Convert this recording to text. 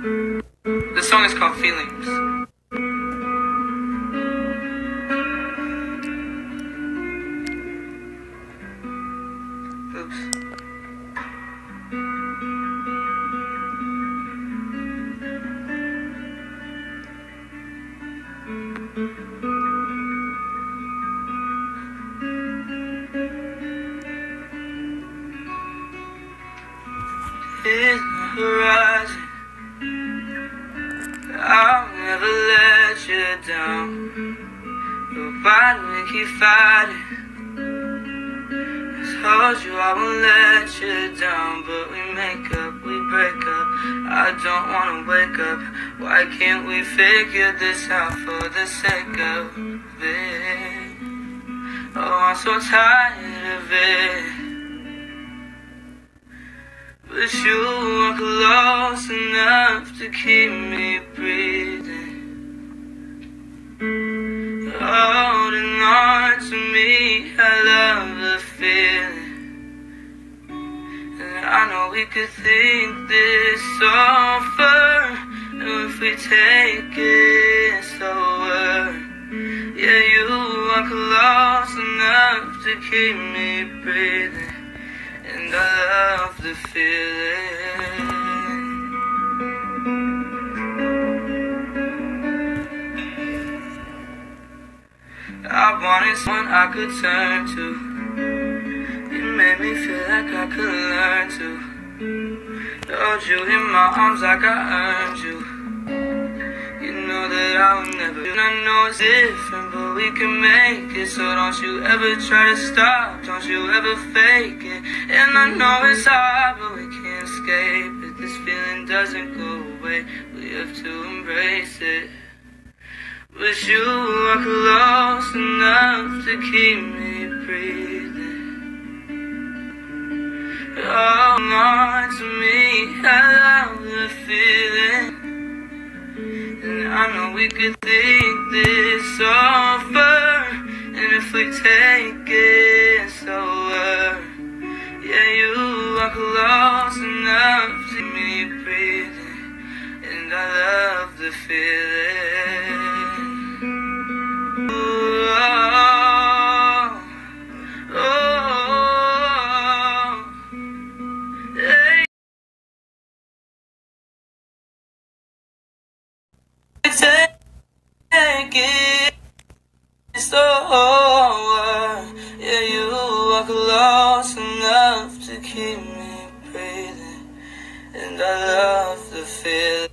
The song is called Feelings. Oops. In down. We keep fighting? I told you I won't let you down, but we make up, we break up. I don't wanna wake up. Why can't we figure this out for the sake of it? Oh, I'm so tired of it. But you are close enough to keep me I love the feeling. And I know we could think this over. And if we take it slower, yeah, you are close enough to keep me breathing. And I love the feeling. Wanted someone I could turn to. It made me feel like I could learn to. Hold you in my arms like I earned you. You know that I will never. And I know it's different, but we can make it. So don't you ever try to stop. Don't you ever fake it. And I know it's hard, but we can't escape it. This feeling doesn't go away. We have to embrace it. But you are close enough to keep me breathing. Hold on to me, I love the feeling. And I know we could think this over. And if we take it slower, yeah, you are close enough to me breathing. And I love the feeling. It's it it's over. Yeah, you are close enough to keep me breathing, and I love the feeling.